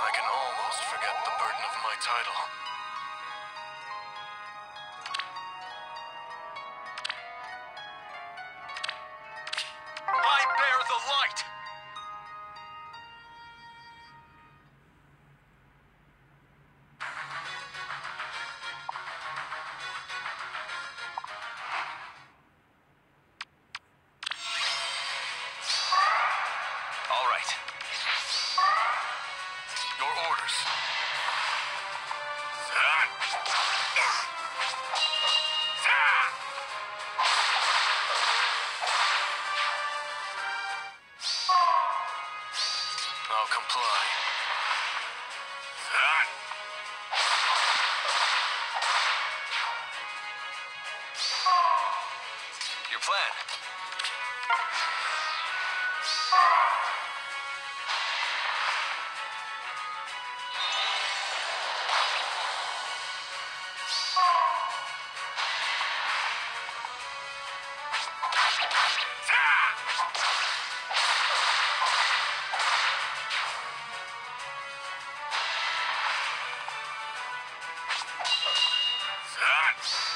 I can almost forget the burden of my title. I bear the light! Orders. I'll comply. Your plan. Yes.